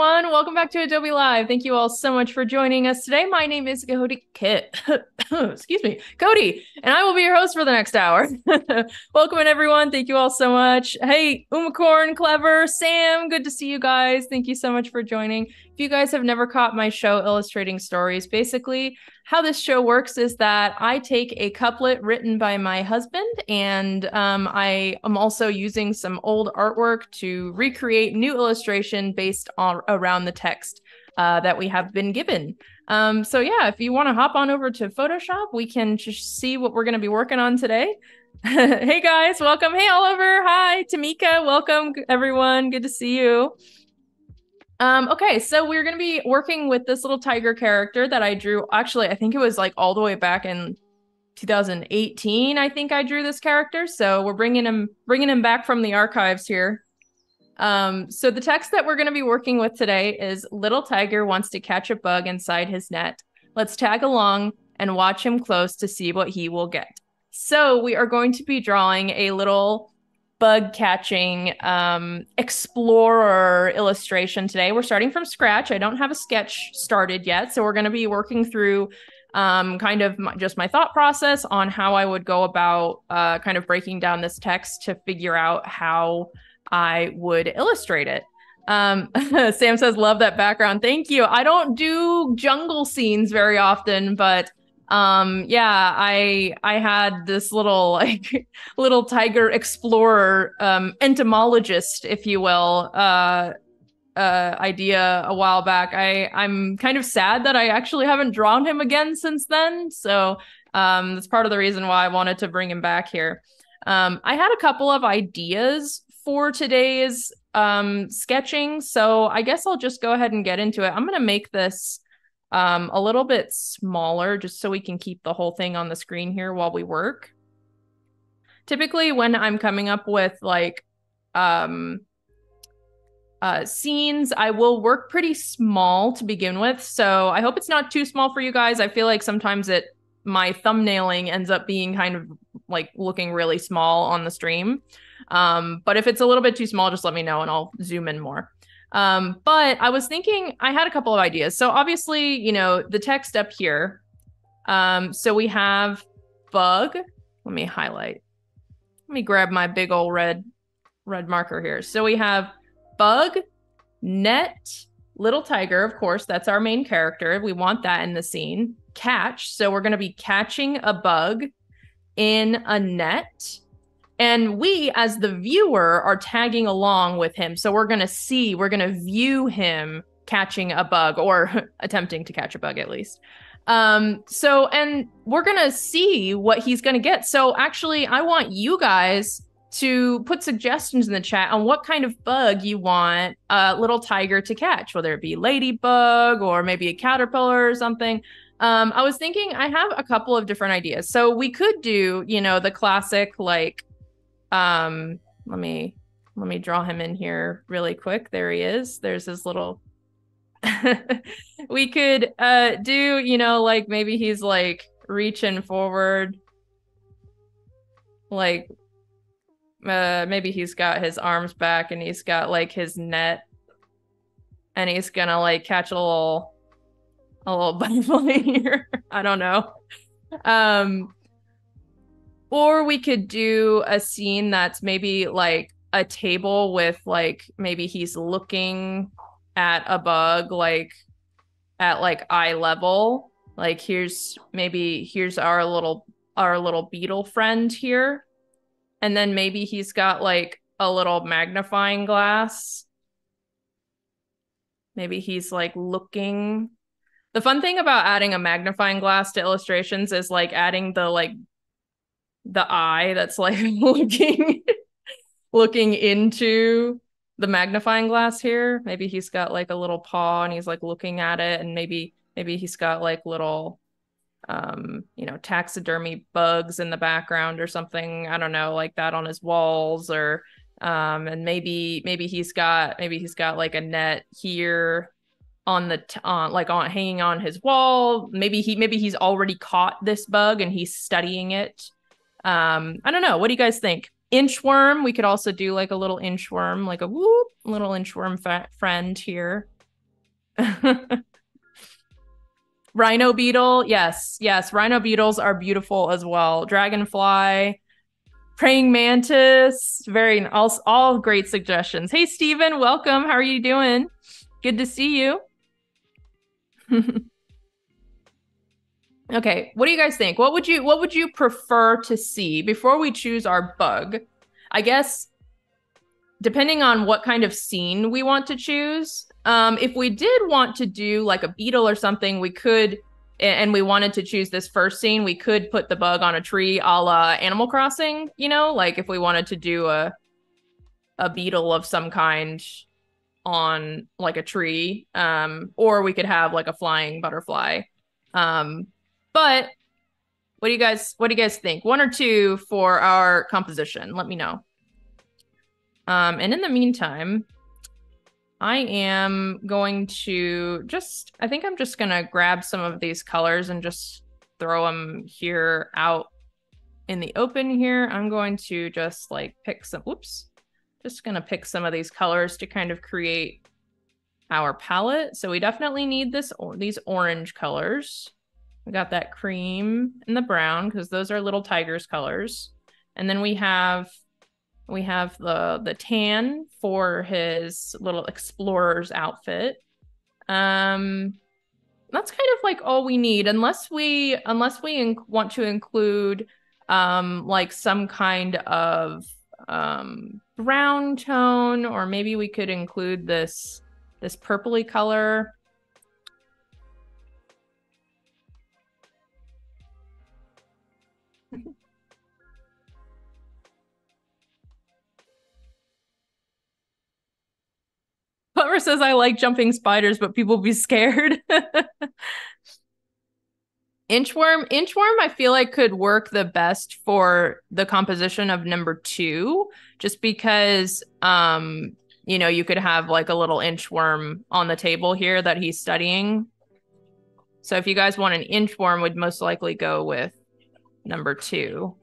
Everyone. Welcome back to Adobe Live. Thank you all so much for joining us today. My name is Codi Kit. Excuse me, Codi, and I will be your host for the next hour. Welcome, everyone. Thank you all so much. Hey, Umacorn, Clever, Sam, good to see you guys. Thank you so much for joining. You guys have never caught my show, Illustrating Stories, basically, how this show works is that I take a couplet written by my husband, and um, I am also using some old artwork to recreate new illustration based on around the text uh, that we have been given. Um, so yeah, if you want to hop on over to Photoshop, we can just see what we're going to be working on today. hey guys, welcome. Hey Oliver, hi Tamika, welcome everyone. Good to see you. Um, okay, so we're gonna be working with this little tiger character that I drew. Actually, I think it was like all the way back in 2018. I think I drew this character. So we're bringing him bringing him back from the archives here. Um, so the text that we're going to be working with today is Little Tiger wants to catch a bug inside his net. Let's tag along and watch him close to see what he will get. So we are going to be drawing a little bug catching um, explorer illustration today. We're starting from scratch. I don't have a sketch started yet. So we're going to be working through um, kind of my, just my thought process on how I would go about uh, kind of breaking down this text to figure out how I would illustrate it. Um, Sam says, love that background. Thank you. I don't do jungle scenes very often, but um yeah i i had this little like little tiger explorer um entomologist if you will uh uh idea a while back. I i'm kind of sad that i actually haven't drawn him again since then. So um that's part of the reason why i wanted to bring him back here. Um i had a couple of ideas for today's um sketching. So i guess i'll just go ahead and get into it. I'm going to make this um, a little bit smaller just so we can keep the whole thing on the screen here while we work. Typically when I'm coming up with like um, uh, scenes, I will work pretty small to begin with. So I hope it's not too small for you guys. I feel like sometimes it my thumbnailing ends up being kind of like looking really small on the stream. Um, but if it's a little bit too small, just let me know and I'll zoom in more. Um, but I was thinking, I had a couple of ideas. So obviously, you know, the text up here. Um, so we have bug. Let me highlight. Let me grab my big old red red marker here. So we have bug, net, little tiger, of course, that's our main character. We want that in the scene. Catch. So we're going to be catching a bug in a net. And we, as the viewer, are tagging along with him. So we're going to see, we're going to view him catching a bug or attempting to catch a bug at least. Um, so, and we're going to see what he's going to get. So, actually, I want you guys to put suggestions in the chat on what kind of bug you want a little tiger to catch, whether it be ladybug or maybe a caterpillar or something. Um, I was thinking I have a couple of different ideas. So we could do, you know, the classic like um, let me let me draw him in here really quick. There he is. There's his little we could uh do, you know, like maybe he's like reaching forward. Like uh maybe he's got his arms back and he's got like his net and he's gonna like catch a little a little butterfly here. I don't know. Um or we could do a scene that's maybe like a table with like maybe he's looking at a bug like at like eye level. Like here's maybe here's our little our little beetle friend here. And then maybe he's got like a little magnifying glass. Maybe he's like looking the fun thing about adding a magnifying glass to illustrations is like adding the like the eye that's like looking looking into the magnifying glass here. Maybe he's got like a little paw and he's like looking at it and maybe maybe he's got like little um you know taxidermy bugs in the background or something i don't know like that on his walls or um and maybe maybe he's got maybe he's got like a net here on the t- on like on hanging on his wall maybe he maybe he's already caught this bug and he's studying it um, I don't know. What do you guys think? inchworm. We could also do like a little inchworm, like a whoop, little inchworm friend here. Rhino beetle. Yes, yes. Rhino beetles are beautiful as well. Dragonfly, praying mantis. Very all, all great suggestions. Hey, Stephen, welcome. How are you doing? Good to see you. okay, what do you guys think? What would you what would you prefer to see before we choose our bug? I guess depending on what kind of scene we want to choose, um, if we did want to do like a beetle or something, we could, and we wanted to choose this first scene, we could put the bug on a tree a la Animal Crossing, you know, like if we wanted to do a a beetle of some kind on like a tree, um, or we could have like a flying butterfly. Um, but what do you guys what do you guys think? One or two for our composition? Let me know. Um, and in the meantime, I am going to just, I think I'm just to grab some of these colors and just throw them here out in the open here. I'm going to just like pick some, whoops, just to pick some of these colors to kind of create our palette. So we definitely need this or these orange colors. We got that cream and the brown because those are little tigers colors. And then we have we have the the tan for his little explorer's outfit. Um that's kind of like all we need unless we unless we inc- want to include um like some kind of um brown tone or maybe we could include this this purpley color Says I like jumping spiders, but people be scared. Inchworm, Inchworm, I feel like could work the best for the composition of number two, just because um, you know, you could have like a little inchworm on the table here that he's studying. So if you guys want an inchworm, would most likely go with number two.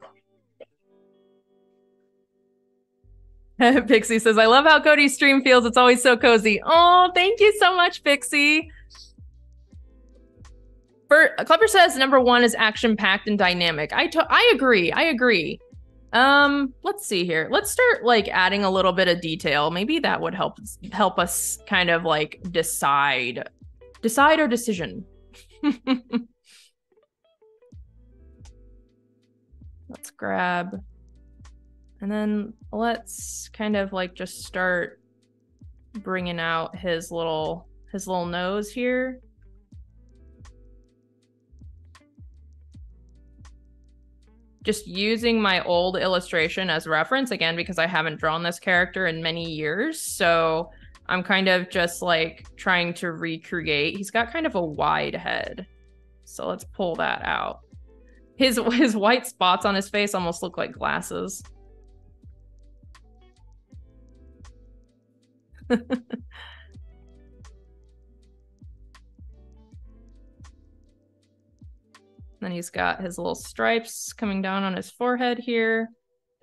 Pixie says, I love how Codi's stream feels. It's always so cozy. Oh, thank you so much, Pixie. For Klepper says number one is action packed and dynamic. I to- I agree. I agree. Um, let's see here. Let's start like adding a little bit of detail. Maybe that would help help us kind of like decide decide our decision. let's grab and then let's kind of like just start bringing out his little his little nose here. Just using my old illustration as reference again because I haven't drawn this character in many years. So I'm kind of just like trying to recreate. He's got kind of a wide head. So let's pull that out. His his white spots on his face almost look like glasses. then he's got his little stripes coming down on his forehead here.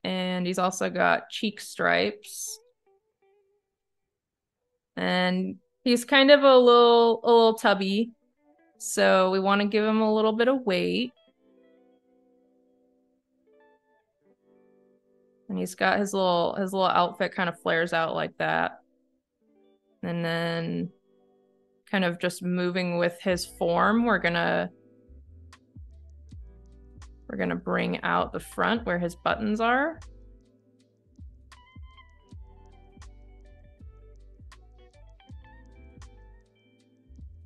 And he's also got cheek stripes. And he's kind of a little a little tubby. So we want to give him a little bit of weight. And he's got his little his little outfit kind of flares out like that. And then kind of just moving with his form, we're gonna we're gonna bring out the front where his buttons are.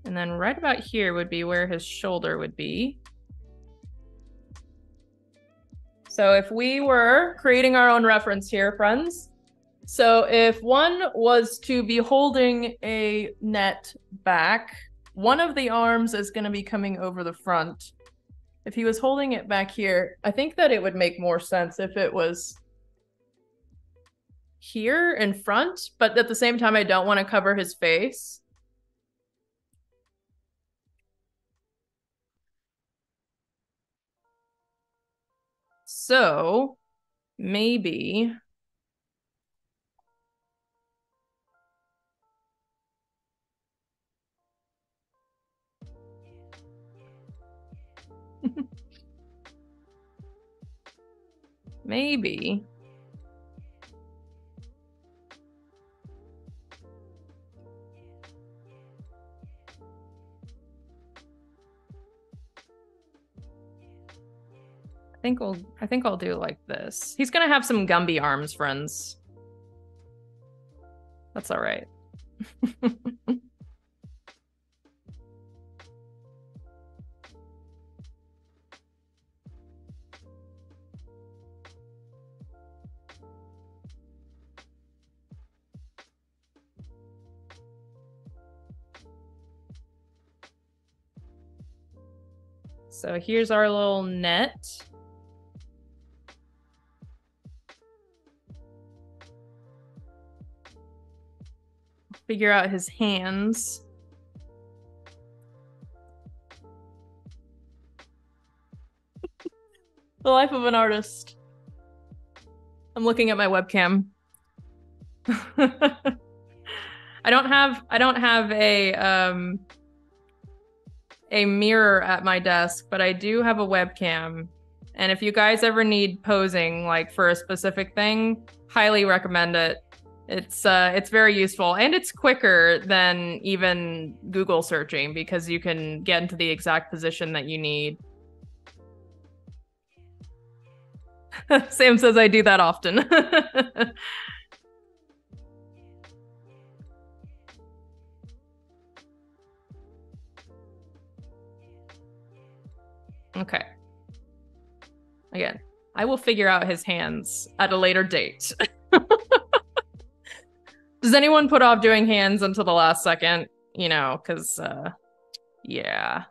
And then right about here would be where his shoulder would be. So if we were creating our own reference here, friends, so if one was to be holding a net back, one of the arms is going to be coming over the front. If he was holding it back here, I think that it would make more sense if it was here in front, but at the same time, I don't want to cover his face. So maybe maybe I think I'll I think I'll do like this. He's gonna have some Gumby arms, friends. That's all right. so here's our little net. figure out his hands. the life of an artist. I'm looking at my webcam. I don't have I don't have a um a mirror at my desk, but I do have a webcam. And if you guys ever need posing like for a specific thing, highly recommend it. It's uh it's very useful and it's quicker than even Google searching because you can get into the exact position that you need. Sam says I do that often. okay. Again, I will figure out his hands at a later date. Does anyone put off doing hands until the last second? You know, because, uh, yeah.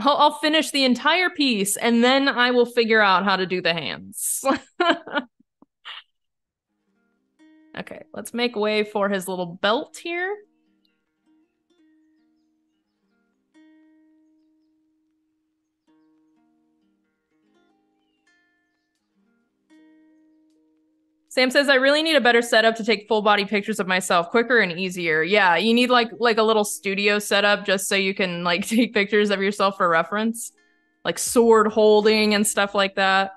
I'll, I'll finish the entire piece and then I will figure out how to do the hands. okay, let's make way for his little belt here. Sam says I really need a better setup to take full body pictures of myself quicker and easier. Yeah, you need like like a little studio setup just so you can like take pictures of yourself for reference. Like sword holding and stuff like that.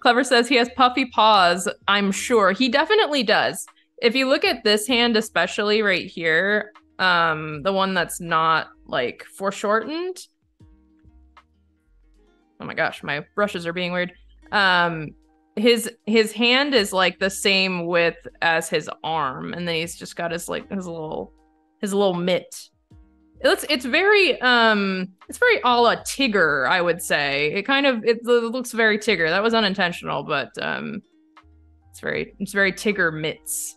Clever says he has puffy paws. I'm sure he definitely does. If you look at this hand, especially right here, um, the one that's not like foreshortened. Oh my gosh, my brushes are being weird. Um, his his hand is like the same width as his arm, and then he's just got his like his little his little mitt. It's it's very um it's very a la Tigger, I would say. It kind of it, it looks very Tigger. That was unintentional, but um, it's very it's very Tigger mitts.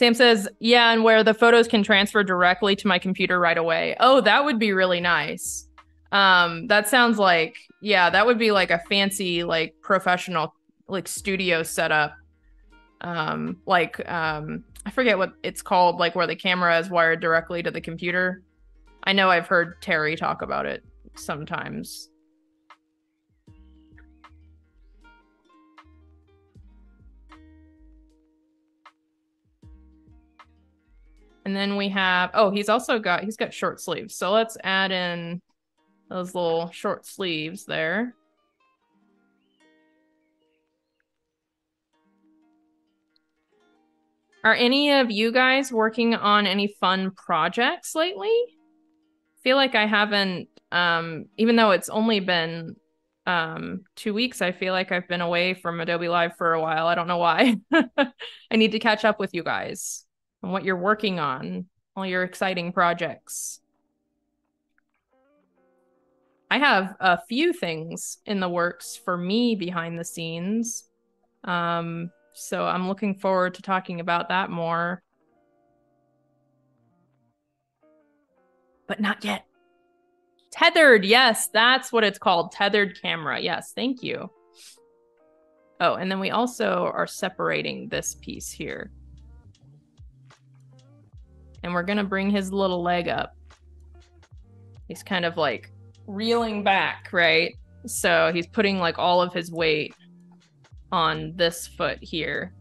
Sam says, yeah, and where the photos can transfer directly to my computer right away. Oh, that would be really nice. Um, that sounds like, yeah, that would be like a fancy, like professional, like studio setup. Um, like, um, I forget what it's called, like where the camera is wired directly to the computer. I know I've heard Terry talk about it sometimes. And then we have, oh, he's also got, he's got short sleeves. So let's add in those little short sleeves there. Are any of you guys working on any fun projects lately? Feel like I haven't, um, even though it's only been um, two weeks, I feel like I've been away from Adobe Live for a while. I don't know why. I need to catch up with you guys and what you're working on, all your exciting projects. I have a few things in the works for me behind the scenes. Um, so I'm looking forward to talking about that more. But not yet. Tethered, yes, that's what it's called. Tethered camera. Yes, thank you. Oh, and then we also are separating this piece here. And we're going to bring his little leg up. He's kind of like reeling back, right? So he's putting like all of his weight on this foot here.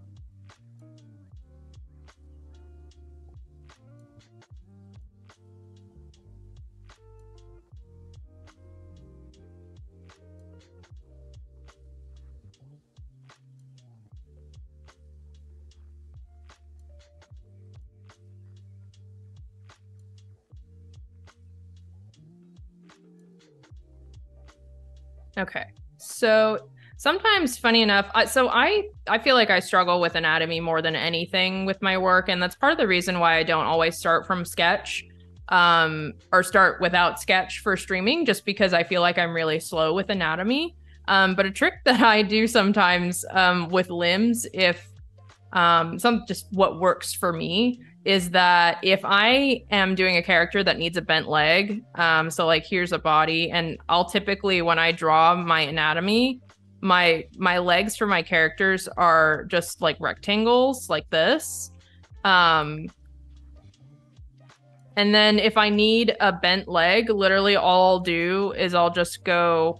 Okay. So sometimes funny enough so i i feel like i struggle with anatomy more than anything with my work and that's part of the reason why i don't always start from sketch um or start without sketch for streaming just because i feel like i'm really slow with anatomy um but a trick that i do sometimes um with limbs if um some just what works for me is that if I am doing a character that needs a bent leg, um, so like here's a body, and I'll typically when I draw my anatomy, my my legs for my characters are just like rectangles like this. Um and then if i need a bent leg literally all i'll do is i'll just go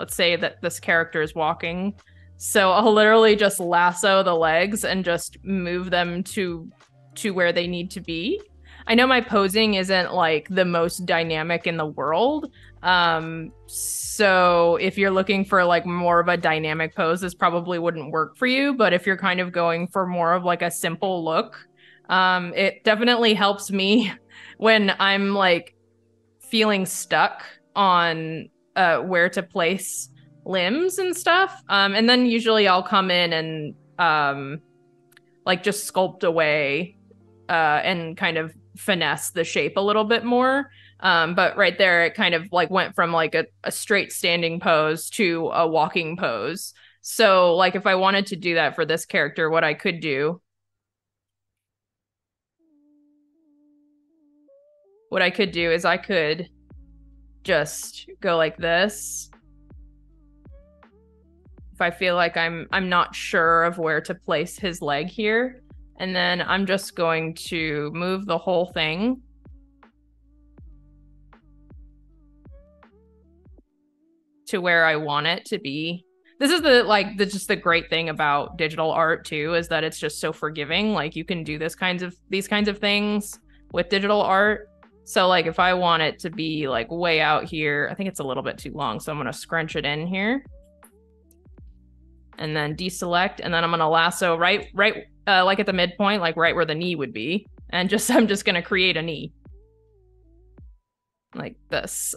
let's say that this character is walking. So i'll literally just lasso the legs and just move them to to where they need to be i know my posing isn't like the most dynamic in the world um, so if you're looking for like more of a dynamic pose, this probably wouldn't work for you. But if you're kind of going for more of like a simple look, um, it definitely helps me when I'm like feeling stuck on uh, where to place limbs and stuff. Um, and then usually I'll come in and um, like just sculpt away uh, and kind of finesse the shape a little bit more. Um, but right there, it kind of like went from like a, a straight standing pose to a walking pose. So, like, if I wanted to do that for this character, what I could do, what I could do is I could just go like this. If I feel like I'm I'm not sure of where to place his leg here, and then I'm just going to move the whole thing to where I want it to be. This is the like the just the great thing about digital art too is that it's just so forgiving. Like you can do this kinds of these kinds of things with digital art. So like if I want it to be like way out here, I think it's a little bit too long, so I'm to scrunch it in here. And then deselect and then I'm going to lasso right right uh, like at the midpoint, like right where the knee would be. And just I'm just going to create a knee. Like this.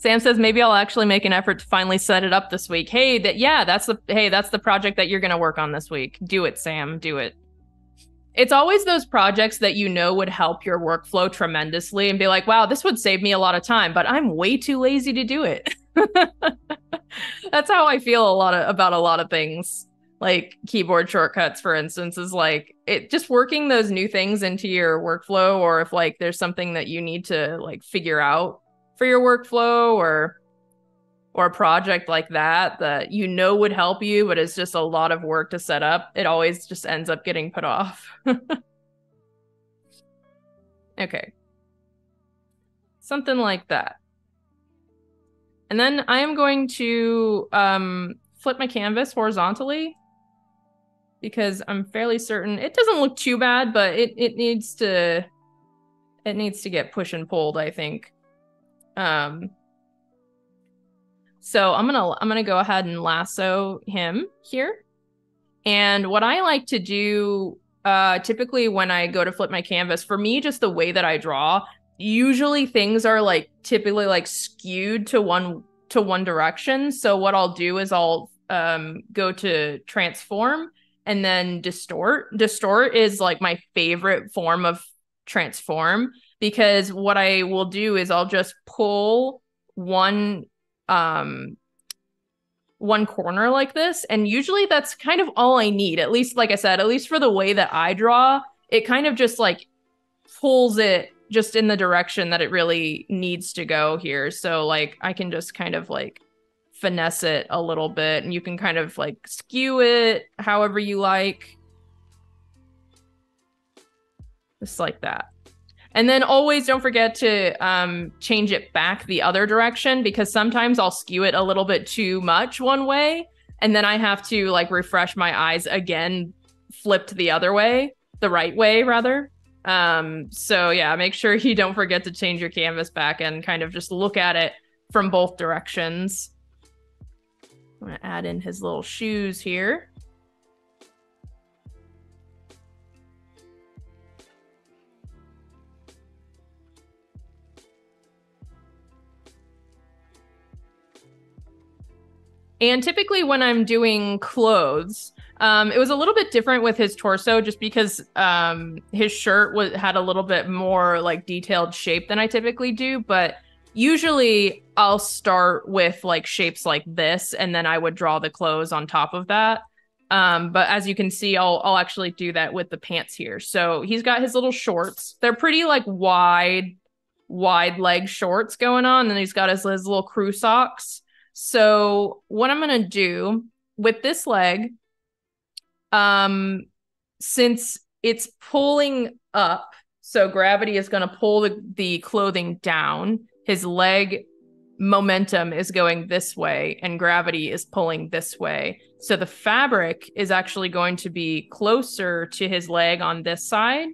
Sam says maybe I'll actually make an effort to finally set it up this week. Hey, that yeah, that's the hey, that's the project that you're going to work on this week. Do it, Sam. Do it. It's always those projects that you know would help your workflow tremendously and be like, "Wow, this would save me a lot of time, but I'm way too lazy to do it." that's how I feel a lot of, about a lot of things. Like keyboard shortcuts for instance is like it just working those new things into your workflow or if like there's something that you need to like figure out for your workflow or or a project like that that you know would help you but it's just a lot of work to set up it always just ends up getting put off okay something like that and then i am going to um flip my canvas horizontally because I'm fairly certain it doesn't look too bad, but it it needs to it needs to get push and pulled, I think. Um so I'm gonna I'm gonna go ahead and lasso him here. And what I like to do uh typically when I go to flip my canvas, for me, just the way that I draw, usually things are like typically like skewed to one to one direction. So what I'll do is I'll um go to transform and then distort. Distort is like my favorite form of transform because what I will do is I'll just pull one um one corner like this and usually that's kind of all I need at least like I said at least for the way that I draw it kind of just like pulls it just in the direction that it really needs to go here so like I can just kind of like finesse it a little bit and you can kind of like skew it however you like just like that and then always don't forget to um, change it back the other direction because sometimes I'll skew it a little bit too much one way. And then I have to like refresh my eyes again, flipped the other way, the right way rather. Um, so yeah, make sure you don't forget to change your canvas back and kind of just look at it from both directions. I'm gonna add in his little shoes here. And typically, when I'm doing clothes, um, it was a little bit different with his torso, just because um, his shirt was had a little bit more like detailed shape than I typically do. But usually, I'll start with like shapes like this, and then I would draw the clothes on top of that. Um, but as you can see, I'll I'll actually do that with the pants here. So he's got his little shorts. They're pretty like wide, wide leg shorts going on, and he's got his, his little crew socks. So what I'm going to do with this leg, um, since it's pulling up, so gravity is going to pull the, the clothing down. His leg momentum is going this way and gravity is pulling this way. So the fabric is actually going to be closer to his leg on this side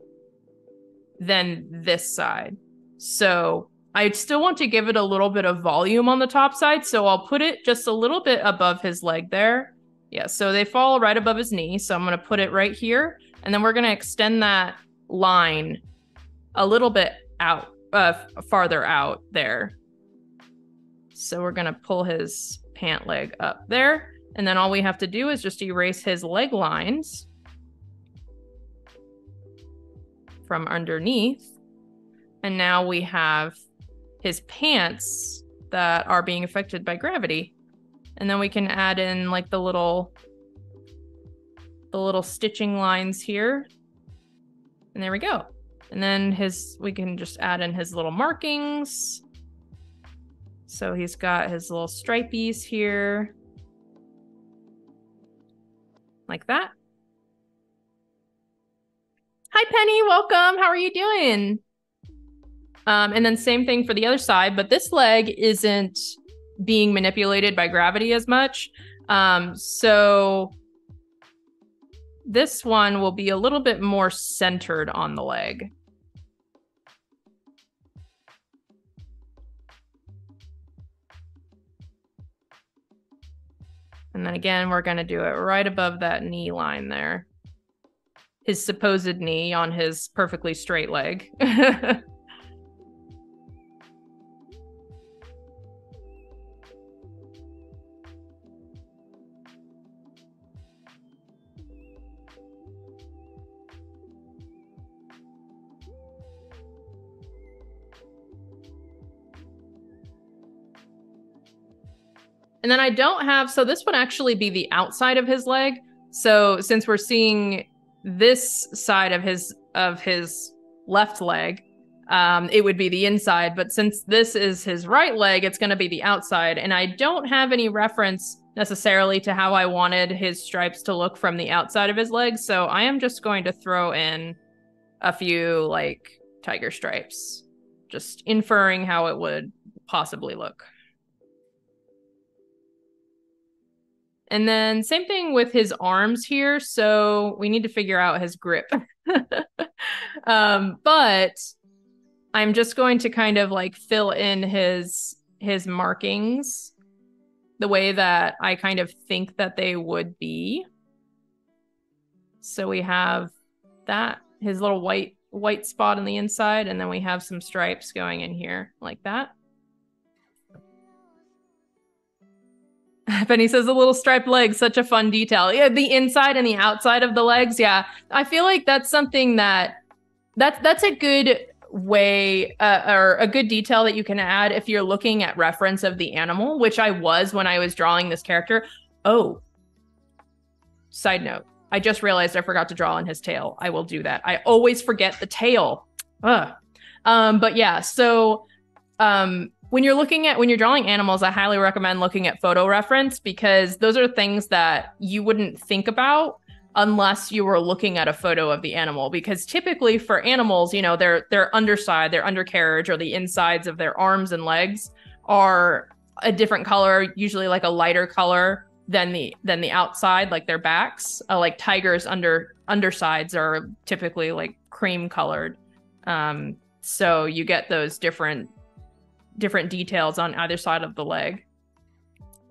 than this side. So I still want to give it a little bit of volume on the top side, so I'll put it just a little bit above his leg there. Yeah, so they fall right above his knee, so I'm going to put it right here, and then we're going to extend that line a little bit out, uh, farther out there. So we're going to pull his pant leg up there, and then all we have to do is just erase his leg lines from underneath. And now we have his pants that are being affected by gravity. And then we can add in like the little the little stitching lines here. And there we go. And then his we can just add in his little markings. So he's got his little stripies here. Like that. Hi Penny, welcome. How are you doing? Um, and then same thing for the other side, but this leg isn't being manipulated by gravity as much. Um, so this one will be a little bit more centered on the leg. And then again, we're going to do it right above that knee line there. His supposed knee on his perfectly straight leg. And then I don't have, so this would actually be the outside of his leg. So since we're seeing this side of his of his left leg, um, it would be the inside. But since this is his right leg, it's going to be the outside. And I don't have any reference necessarily to how I wanted his stripes to look from the outside of his leg. So I am just going to throw in a few like tiger stripes, just inferring how it would possibly look. And then same thing with his arms here. So we need to figure out his grip. um, but I'm just going to kind of like fill in his his markings the way that I kind of think that they would be. So we have that his little white white spot on the inside and then we have some stripes going in here like that. Benny says the little striped legs, such a fun detail. Yeah, the inside and the outside of the legs. Yeah. I feel like that's something that that's that's a good way uh, or a good detail that you can add if you're looking at reference of the animal, which I was when I was drawing this character. Oh, side note, I just realized I forgot to draw on his tail. I will do that. I always forget the tail. Ugh. Um, but yeah, so um, when you're looking at when you're drawing animals, I highly recommend looking at photo reference because those are things that you wouldn't think about unless you were looking at a photo of the animal. Because typically for animals you know their their underside their undercarriage or the insides of their arms and legs are a different color usually like a lighter color than the than the outside like their backs. Uh, like tigers under undersides are typically like cream colored. Um so you get those different different details on either side of the leg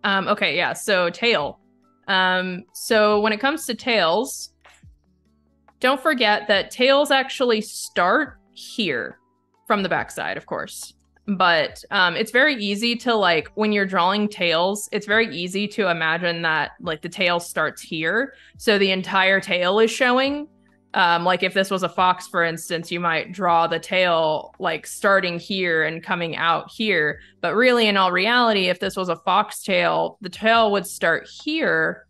um okay yeah so tail um, so when it comes to tails, don't forget that tails actually start here from the backside, of course. But um, it's very easy to like when you're drawing tails, it's very easy to imagine that like the tail starts here. So the entire tail is showing. Um, like if this was a fox, for instance, you might draw the tail like starting here and coming out here. But really, in all reality, if this was a fox tail, the tail would start here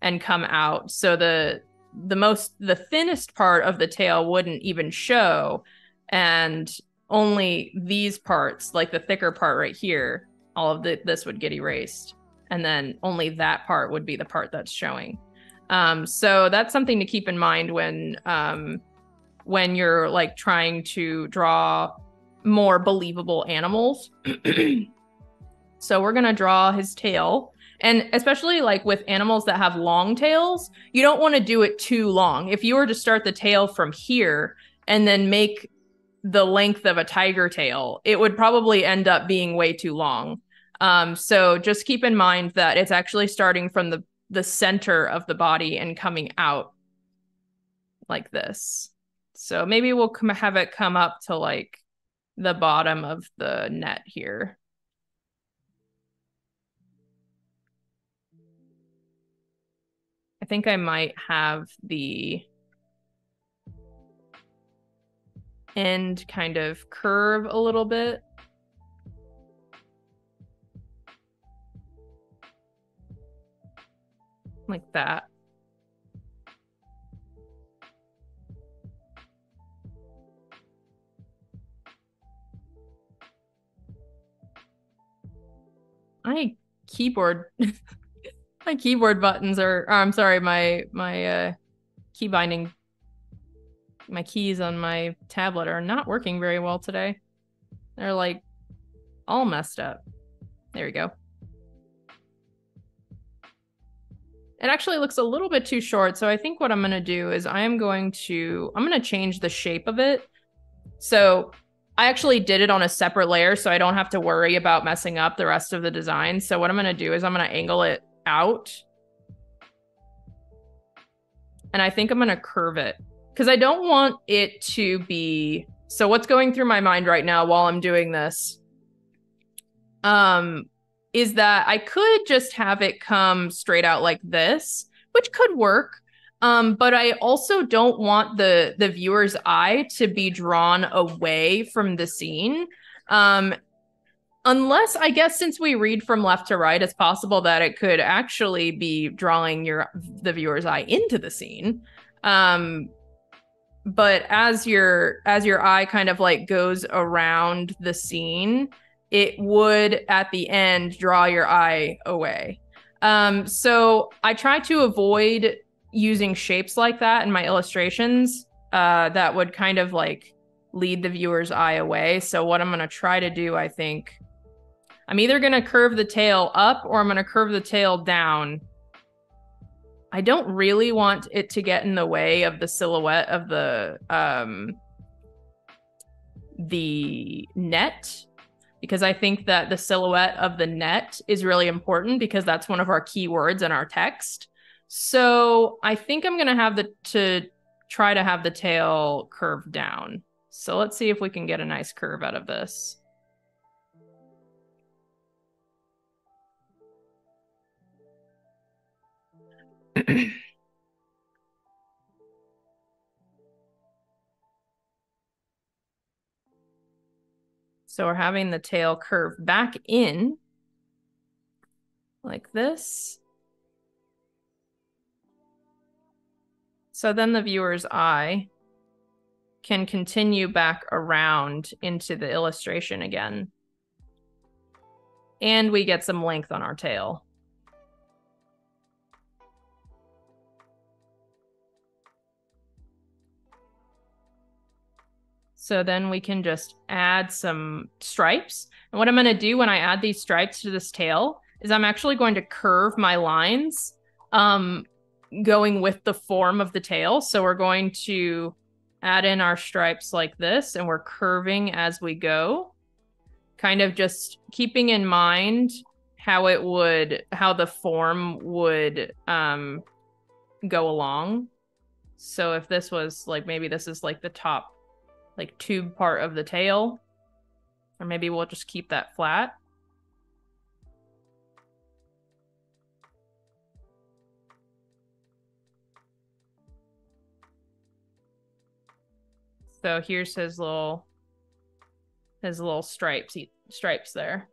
and come out. So the the most the thinnest part of the tail wouldn't even show, and only these parts, like the thicker part right here, all of the, this would get erased, and then only that part would be the part that's showing. Um, so that's something to keep in mind when um, when you're like trying to draw more believable animals. so we're gonna draw his tail. And especially like with animals that have long tails, you don't want to do it too long. If you were to start the tail from here and then make the length of a tiger tail, it would probably end up being way too long. Um, so just keep in mind that it's actually starting from the the center of the body and coming out like this. So maybe we'll come have it come up to like the bottom of the net here. I think I might have the end kind of curve a little bit. Like that. My keyboard my keyboard buttons are oh, I'm sorry, my my uh key binding my keys on my tablet are not working very well today. They're like all messed up. There we go. It actually looks a little bit too short. So I think what I'm going to do is I am going to, I'm going to change the shape of it. So I actually did it on a separate layer so I don't have to worry about messing up the rest of the design. So what I'm going to do is I'm going to angle it out. And I think I'm going to curve it because I don't want it to be. So what's going through my mind right now while I'm doing this? Um, is that I could just have it come straight out like this, which could work. Um, but I also don't want the the viewer's eye to be drawn away from the scene. Um, unless I guess since we read from left to right, it's possible that it could actually be drawing your the viewer's eye into the scene. Um, but as your as your eye kind of like goes around the scene, it would at the end draw your eye away. Um, so I try to avoid using shapes like that in my illustrations uh, that would kind of like lead the viewer's eye away. So what I'm going to try to do, I think, I'm either going to curve the tail up or I'm going to curve the tail down. I don't really want it to get in the way of the silhouette of the um the net because I think that the silhouette of the net is really important because that's one of our keywords in our text. So I think I'm going to have the to try to have the tail curved down. So let's see if we can get a nice curve out of this. So we're having the tail curve back in like this. So then the viewer's eye can continue back around into the illustration again. And we get some length on our tail. So then we can just add some stripes. And what I'm going to do when I add these stripes to this tail is I'm actually going to curve my lines um, going with the form of the tail. So we're going to add in our stripes like this and we're curving as we go. Kind of just keeping in mind how it would, how the form would um, go along. So if this was like, maybe this is like the top like tube part of the tail. Or maybe we'll just keep that flat. So here's his little his little stripes stripes there.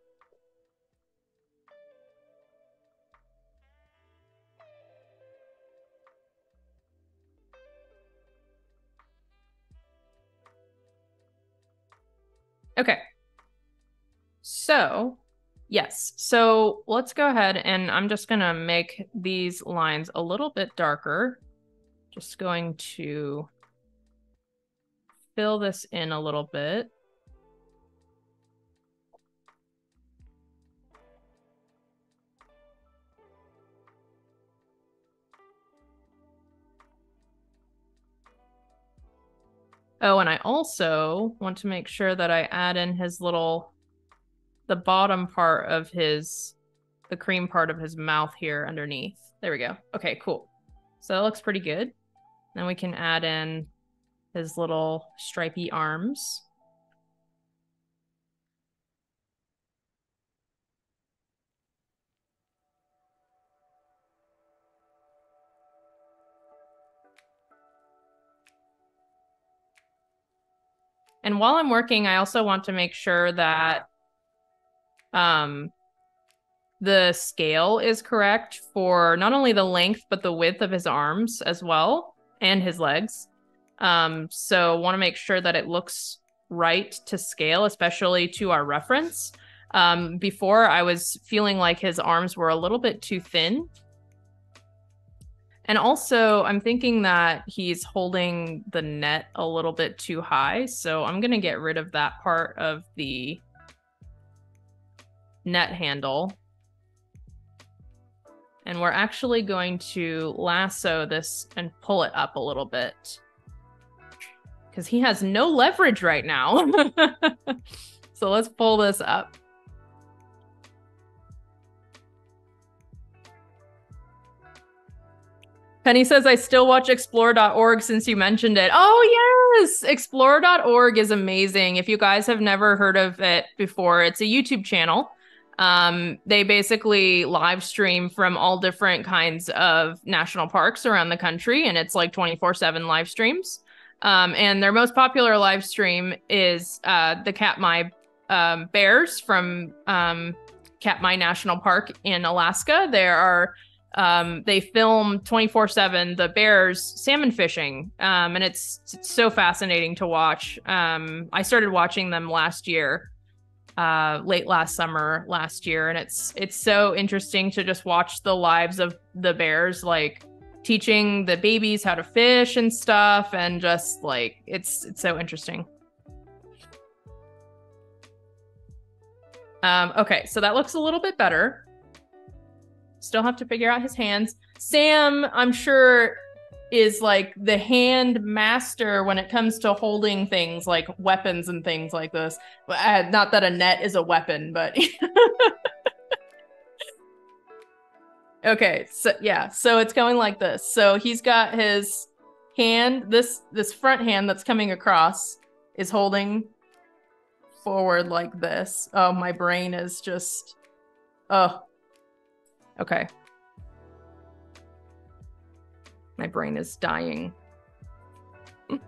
Okay. So, yes. So let's go ahead and I'm just going to make these lines a little bit darker. Just going to fill this in a little bit. Oh, and I also want to make sure that I add in his little, the bottom part of his, the cream part of his mouth here underneath. There we go. Okay, cool. So that looks pretty good. Then we can add in his little stripy arms. And while I'm working, I also want to make sure that um, the scale is correct for not only the length, but the width of his arms as well and his legs. Um, so want to make sure that it looks right to scale, especially to our reference. Um, before I was feeling like his arms were a little bit too thin and also, I'm thinking that he's holding the net a little bit too high. So I'm going to get rid of that part of the net handle. And we're actually going to lasso this and pull it up a little bit. Because he has no leverage right now. so let's pull this up. Penny says, I still watch explore.org since you mentioned it. Oh, yes. Explore.org is amazing. If you guys have never heard of it before, it's a YouTube channel. Um, they basically live stream from all different kinds of national parks around the country, and it's like 24 7 live streams. Um, and their most popular live stream is uh, the Katmai um, bears from um, Katmai National Park in Alaska. There are um, they film 24 7 the bears salmon fishing. Um, and it's, it's, so fascinating to watch. Um, i started watching them last year uh, late last summer last year. And it's it's so interesting to just watch the lives of the bears like teaching the babies how to fish and stuff and just like it's it's so interesting. Um, okay so that looks a little bit better Still have to figure out his hands. Sam, I'm sure, is like the hand master when it comes to holding things like weapons and things like this. Uh, not that a net is a weapon, but. okay, so yeah, so it's going like this. So he's got his hand, this this front hand that's coming across is holding forward like this. Oh, my brain is just oh, Okay. My brain is dying.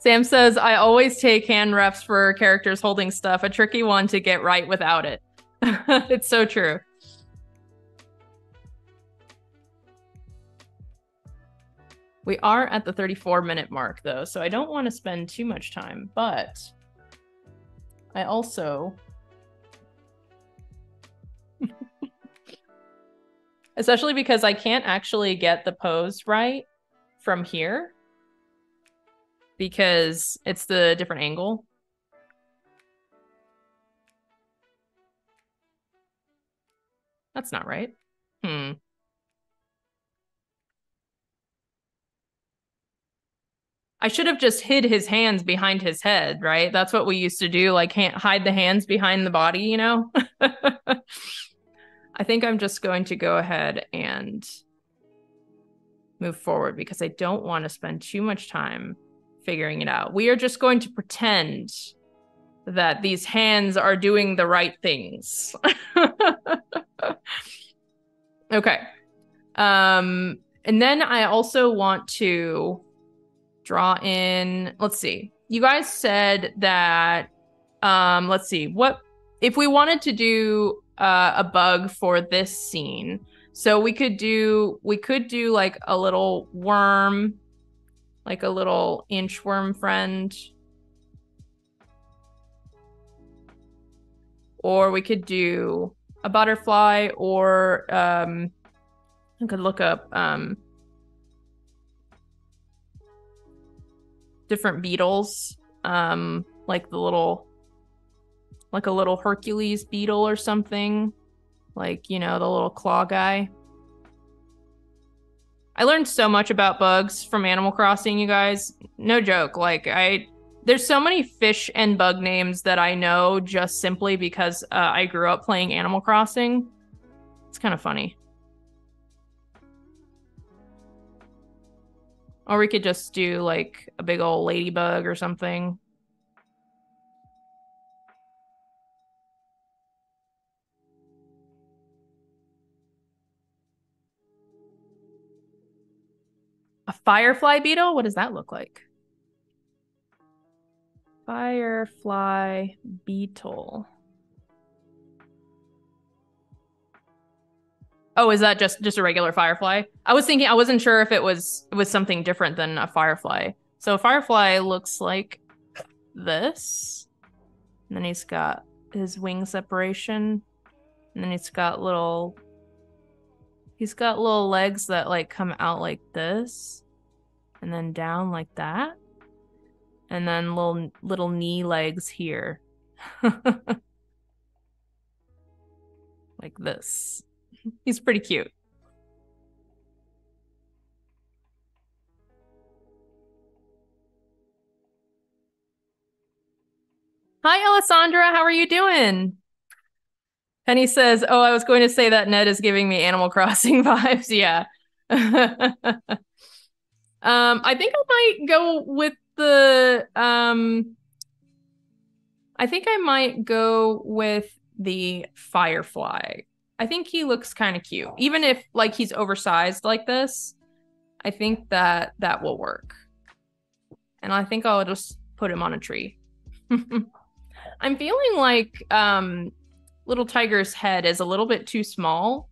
Sam says, I always take hand refs for characters holding stuff, a tricky one to get right without it. it's so true. We are at the 34 minute mark though, so I don't want to spend too much time, but I also especially because I can't actually get the pose right from here because it's the different angle. That's not right. Hmm. I should have just hid his hands behind his head, right? That's what we used to do. Like, hide the hands behind the body, you know? I think I'm just going to go ahead and move forward because I don't want to spend too much time figuring it out. We are just going to pretend that these hands are doing the right things. okay. Um, and then I also want to draw in, let's see. You guys said that, um, let's see, what if we wanted to do uh, a bug for this scene? So we could do, we could do like a little worm, like a little inchworm friend. Or we could do a butterfly or um, I could look up um, different beetles, um, like the little, like a little Hercules beetle or something, like you know the little claw guy. I learned so much about bugs from Animal Crossing, you guys. No joke. Like I there's so many fish and bug names that I know just simply because uh, I grew up playing Animal Crossing. It's kind of funny. Or we could just do like a big old ladybug or something. A firefly beetle? What does that look like? Firefly beetle. Oh, is that just just a regular firefly? I was thinking I wasn't sure if it was it was something different than a firefly. So a firefly looks like this. And then he's got his wing separation. And then he's got little he's got little legs that like come out like this and then down like that. And then little little knee legs here. like this. He's pretty cute. Hi, Alessandra. How are you doing? Penny says, Oh, I was going to say that Ned is giving me Animal Crossing vibes. Yeah. um, I think I might go with the um I think I might go with the Firefly. I think he looks kind of cute. Even if like he's oversized like this, I think that that will work. And I think I'll just put him on a tree. I'm feeling like um little tiger's head is a little bit too small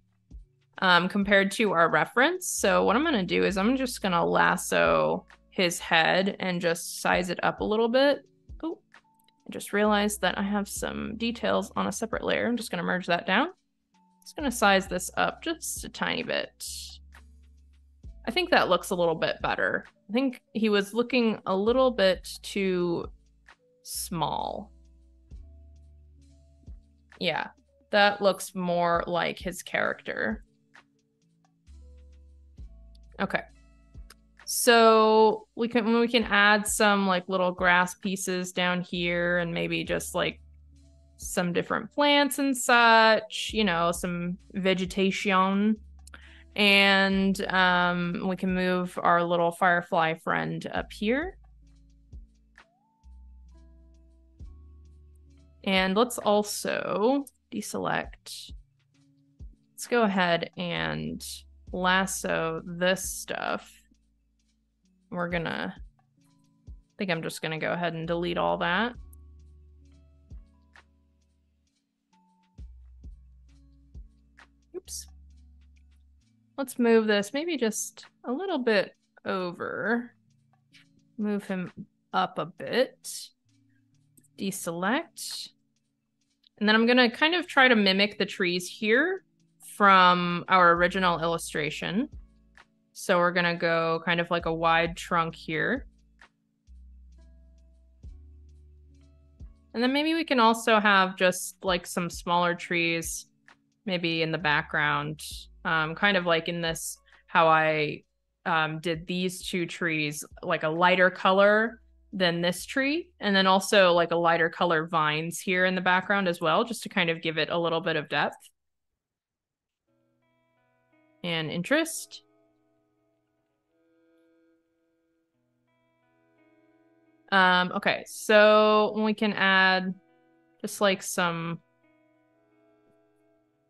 um compared to our reference. So what I'm going to do is I'm just going to lasso his head and just size it up a little bit. Oh, I just realized that I have some details on a separate layer. I'm just going to merge that down just gonna size this up just a tiny bit. I think that looks a little bit better. I think he was looking a little bit too small. Yeah, that looks more like his character. Okay. So we can we can add some like little grass pieces down here and maybe just like some different plants and such, you know, some vegetation. And um, we can move our little firefly friend up here. And let's also deselect. Let's go ahead and lasso this stuff. We're gonna I think I'm just to go ahead and delete all that. Let's move this maybe just a little bit over. Move him up a bit. Deselect. And then I'm going to kind of try to mimic the trees here from our original illustration. So we're going to go kind of like a wide trunk here. And then maybe we can also have just like some smaller trees maybe in the background, um, kind of like in this, how I um, did these two trees, like a lighter color than this tree. And then also like a lighter color vines here in the background as well, just to kind of give it a little bit of depth and interest. Um, okay, so we can add just like some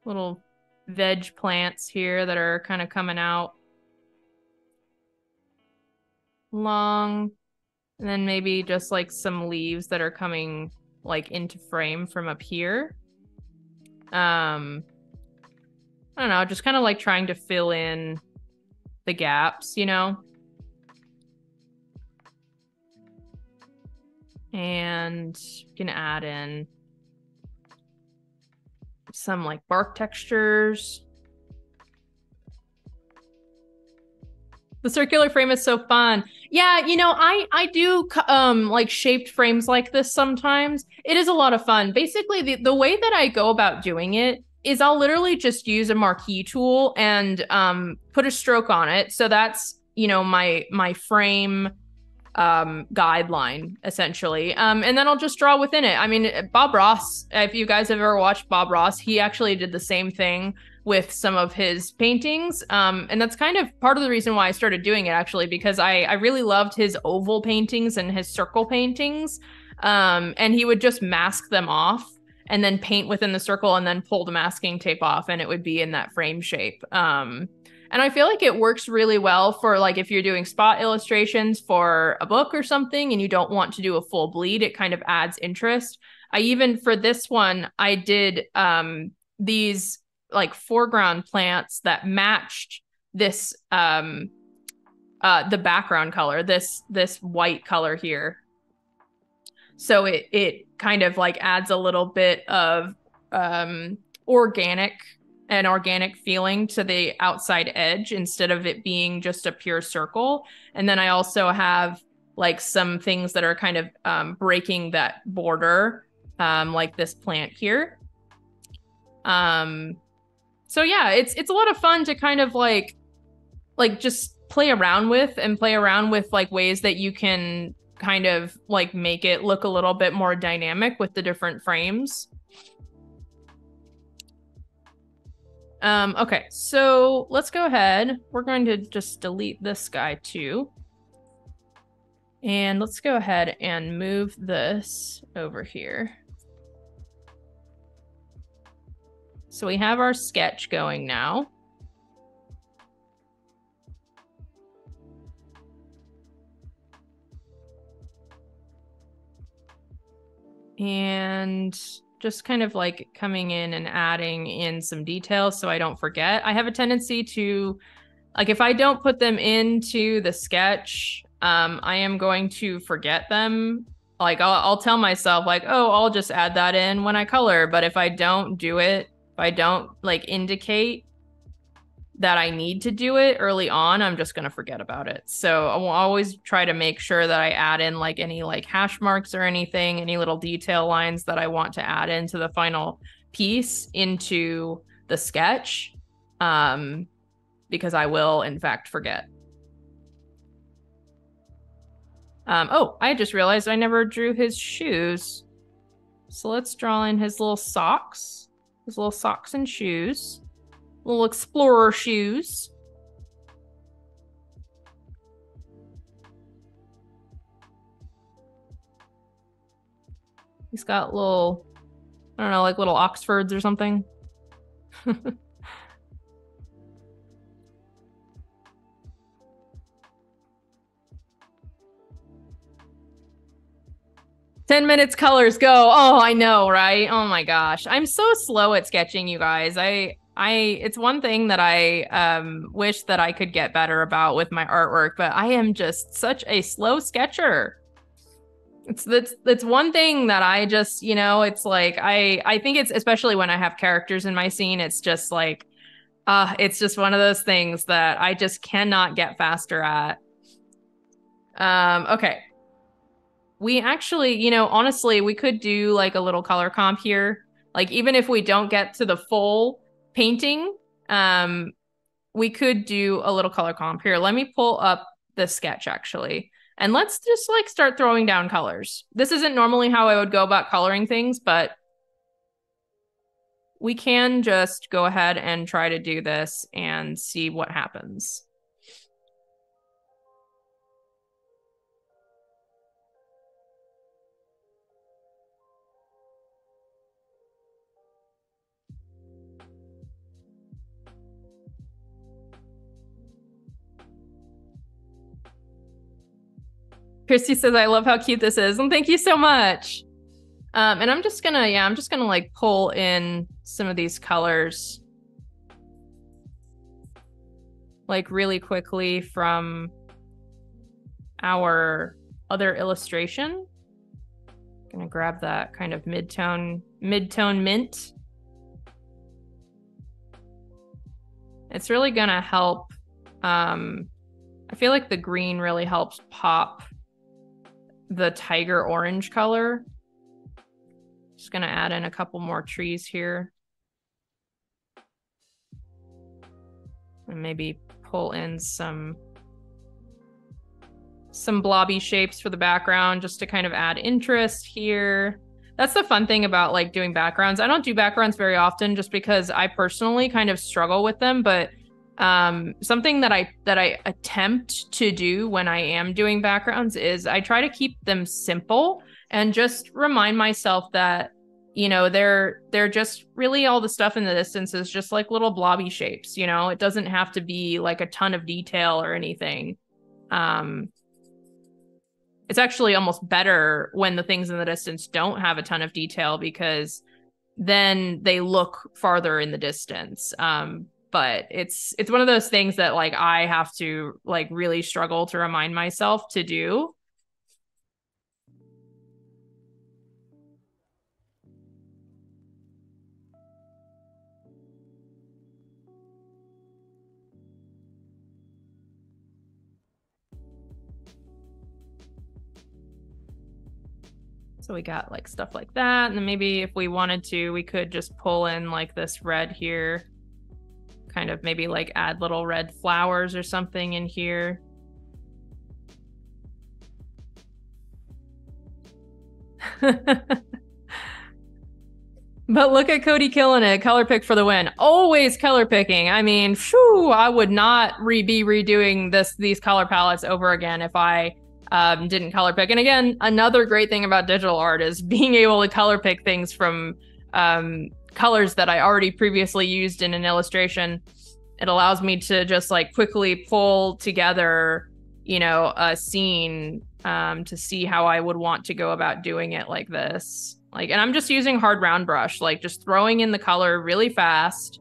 little veg plants here that are kind of coming out. Long and then maybe just like some leaves that are coming like into frame from up here. Um i don't know just kind of like trying to fill in the gaps you know? And you can add in some like bark textures. The circular frame is so fun. Yeah, you know, I I do um like shaped frames like this sometimes. It is a lot of fun. Basically, the the way that I go about doing it is I'll literally just use a marquee tool and um put a stroke on it. So that's, you know, my my frame um, guideline essentially. Um, and then I'll just draw within it. I mean, Bob Ross, if you guys have ever watched Bob Ross, he actually did the same thing with some of his paintings. Um, and that's kind of part of the reason why I started doing it actually, because I, I really loved his oval paintings and his circle paintings. Um, and he would just mask them off and then paint within the circle and then pull the masking tape off and it would be in that frame shape. Um, and I feel like it works really well for like if you're doing spot illustrations for a book or something and you don't want to do a full bleed, it kind of adds interest. I even for this one, I did um these like foreground plants that matched this um uh the background color, this this white color here. So it it kind of like adds a little bit of um organic an organic feeling to the outside edge instead of it being just a pure circle. And then I also have like some things that are kind of um, breaking that border, um, like this plant here. Um, so yeah, it's it's a lot of fun to kind of like like just play around with and play around with like ways that you can kind of like make it look a little bit more dynamic with the different frames. Um, okay, so let's go ahead. We're going to just delete this guy too. And let's go ahead and move this over here. So we have our sketch going now. And just kind of like coming in and adding in some details so I don't forget. I have a tendency to like if I don't put them into the sketch, um, I am going to forget them. Like I'll, I'll tell myself like, oh, I'll just add that in when I color. But if I don't do it, if I don't like indicate that I need to do it early on, I'm just going to forget about it. So I will always try to make sure that I add in like any like hash marks or anything, any little detail lines that I want to add into the final piece into the sketch. Um, because I will in fact forget. Um, oh, I just realized I never drew his shoes. So let's draw in his little socks, his little socks and shoes little explorer shoes. He's got little, I don't know, like little Oxfords or something. 10 minutes colors go. Oh, I know, right? Oh my gosh. I'm so slow at sketching, you guys. I I it's one thing that I um wish that I could get better about with my artwork, but I am just such a slow sketcher. It's that's that's one thing that I just, you know, it's like I I think it's especially when I have characters in my scene, it's just like uh it's just one of those things that I just cannot get faster at. Um okay we actually, you know, honestly, we could do like a little color comp here. Like even if we don't get to the full painting, um, we could do a little color comp here. Let me pull up the sketch actually. And let's just like start throwing down colors. This isn't normally how I would go about coloring things, but we can just go ahead and try to do this and see what happens. Christy says, I love how cute this is. And thank you so much. Um, and I'm just gonna, yeah, I'm just gonna like pull in some of these colors like really quickly from our other illustration. Gonna grab that kind of mid-tone, mid-tone mint. It's really gonna help. Um, I feel like the green really helps pop the tiger orange color. Just gonna add in a couple more trees here. And maybe pull in some some blobby shapes for the background just to kind of add interest here. That's the fun thing about like doing backgrounds. I don't do backgrounds very often just because I personally kind of struggle with them, but um, something that I that I attempt to do when I am doing backgrounds is I try to keep them simple and just remind myself that you know they're they're just really all the stuff in the distance is just like little blobby shapes you know? It doesn't have to be like a ton of detail or anything. Um it's actually almost better when the things in the distance don't have a ton of detail because then they look farther in the distance. Um but it's it's one of those things that like I have to like really struggle to remind myself to do. So we got like stuff like that. And then maybe if we wanted to, we could just pull in like this red here kind of maybe like add little red flowers or something in here. but look at Codi killing it. Color pick for the win. Always color picking. I mean, phew, I would not re- be redoing this these color palettes over again if I um, didn't color pick. And again, another great thing about digital art is being able to color pick things from um, colors that I already previously used in an illustration. It allows me to just like quickly pull together, you know, a scene um, to see how I would want to go about doing it like this. Like, and I'm just using hard round brush, like just throwing in the color really fast.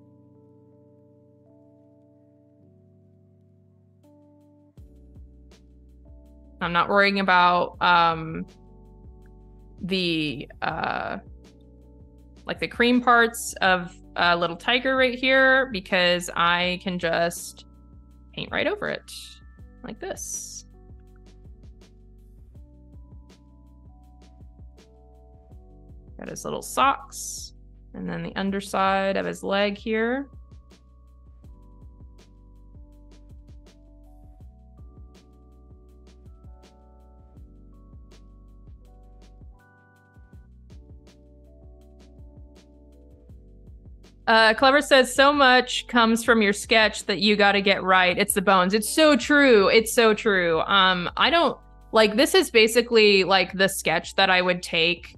I'm not worrying about um, the uh, like the cream parts of a little tiger right here because I can just paint right over it like this. Got his little socks and then the underside of his leg here. Uh, Clever says so much comes from your sketch that you got to get right. It's the bones. It's so true. It's so true. Um, I don't like this is basically like the sketch that I would take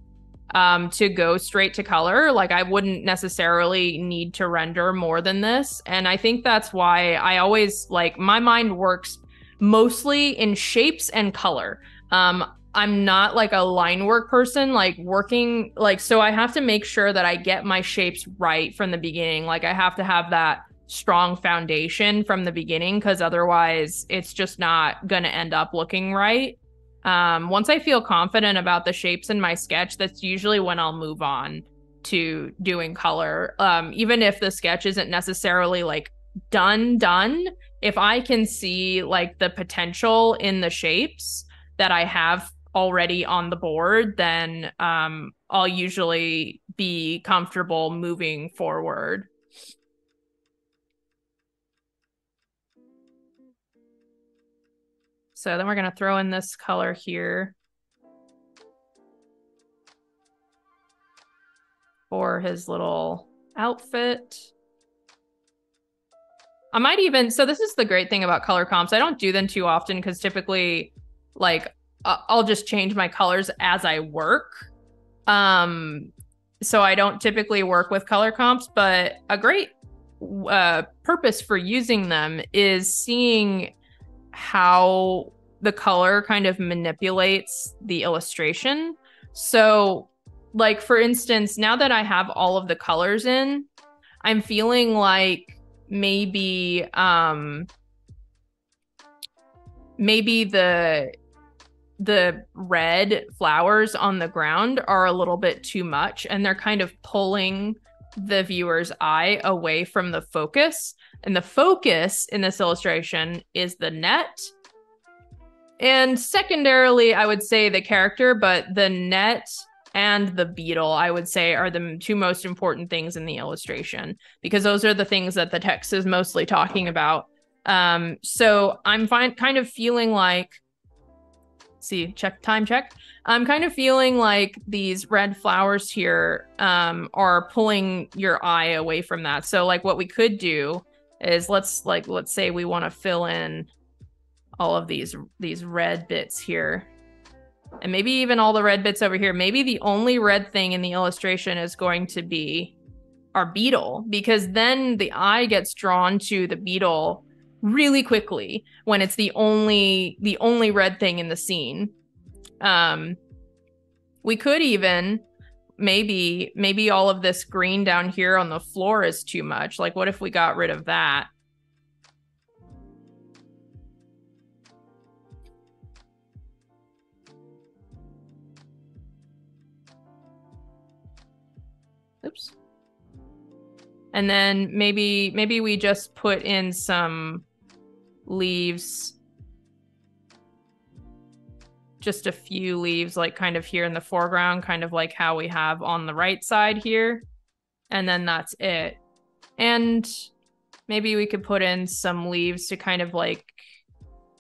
um to go straight to color. Like I wouldn't necessarily need to render more than this. And I think that's why I always like my mind works mostly in shapes and color. Um, I'm not like a line work person, like working like so I have to make sure that I get my shapes right from the beginning. Like I have to have that strong foundation from the beginning because otherwise it's just not going to end up looking right. Um, once I feel confident about the shapes in my sketch, that's usually when I'll move on to doing color. Um, even if the sketch isn't necessarily like done, done, if I can see like the potential in the shapes that I have already on the board, then um, I'll usually be comfortable moving forward. So then we're going to throw in this color here for his little outfit. I might even, so this is the great thing about color comps. I don't do them too often because typically, like, I'll just change my colors as I work. Um, so I don't typically work with color comps, but a great uh, purpose for using them is seeing how the color kind of manipulates the illustration. So, like for instance, now that I have all of the colors in, I'm feeling like maybe um maybe the the red flowers on the ground are a little bit too much and they're kind of pulling the viewer's eye away from the focus. And the focus in this illustration is the net. And secondarily, I would say the character, but the net and the beetle, I would say, are the two most important things in the illustration because those are the things that the text is mostly talking about. Um, so I'm fine, kind of feeling like, see, check time check. I'm kind of feeling like these red flowers here um, are pulling your eye away from that. So, like, what we could do is let's like let's say we want to fill in all of these these red bits here and maybe even all the red bits over here. Maybe the only red thing in the illustration is going to be our beetle because then the eye gets drawn to the beetle really quickly when it's the only the only red thing in the scene. Um we could even maybe maybe all of this green down here on the floor is too much. Like what if we got rid of that? Oops. And then maybe maybe we just put in some leaves just a few leaves like kind of here in the foreground kind of like how we have on the right side here. And then that's it. And maybe we could put in some leaves to kind of like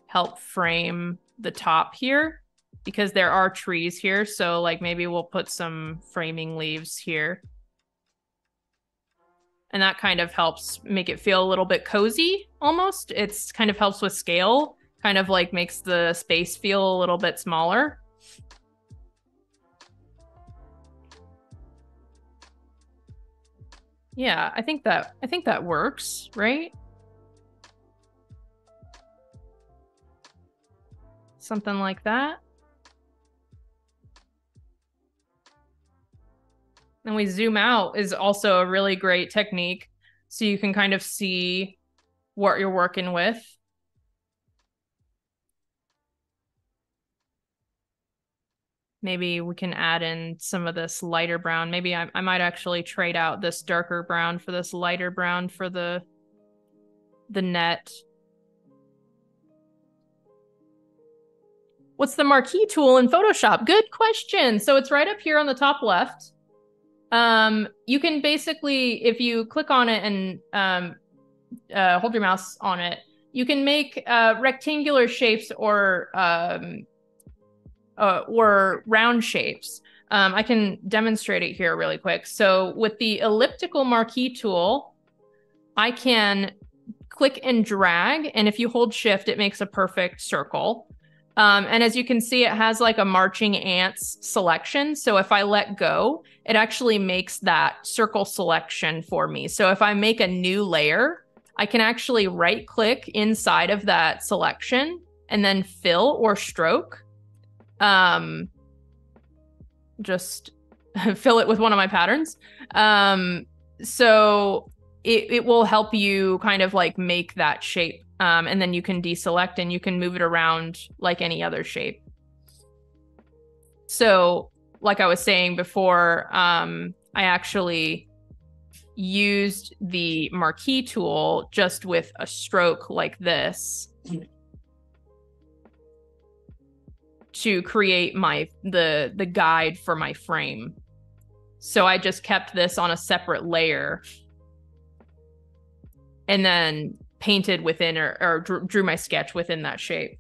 help frame the top here because there are trees here. So like maybe we'll put some framing leaves here and that kind of helps make it feel a little bit cozy almost. It's kind of helps with scale kind of like makes the space feel a little bit smaller. Yeah i think that i think that works right? Something like that and we zoom out is also a really great technique. So you can kind of see what you're working with. Maybe we can add in some of this lighter brown. Maybe I, I might actually trade out this darker brown for this lighter brown for the the net. What's the marquee tool in photoshop? Good question. So it's right up here on the top left um, you can basically, if you click on it and um, uh, hold your mouse on it, you can make uh, rectangular shapes or um, uh, or round shapes. Um, I can demonstrate it here really quick. So with the elliptical marquee tool, I can click and drag, and if you hold shift, it makes a perfect circle. Um, and as you can see, it has like a marching ants selection. So if I let go, it actually makes that circle selection for me. So if I make a new layer, I can actually right click inside of that selection and then fill or stroke. um, just fill it with one of my patterns. Um, so it, it will help you kind of like make that shape. Um, and then you can deselect and you can move it around like any other shape. So, like I was saying before, um, I actually used the marquee tool just with a stroke like this to create my the the guide for my frame. So I just kept this on a separate layer and then painted within or, or drew, my sketch within that shape.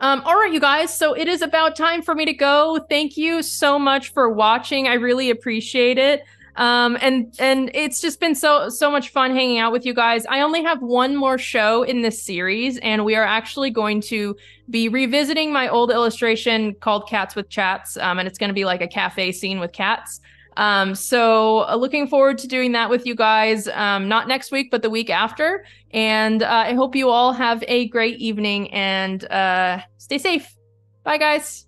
Um, all right, you guys. So it is about time for me to go. Thank you so much for watching. I really appreciate it. Um, and and it's just been so so much fun hanging out with you guys. I only have one more show in this series, and we are actually going to be revisiting my old illustration called Cats with Chats, um, and it's going to be like a cafe scene with cats. Um, so uh, looking forward to doing that with you guys, um, not next week, but the week after. And uh, I hope you all have a great evening and uh, stay safe. Bye, guys.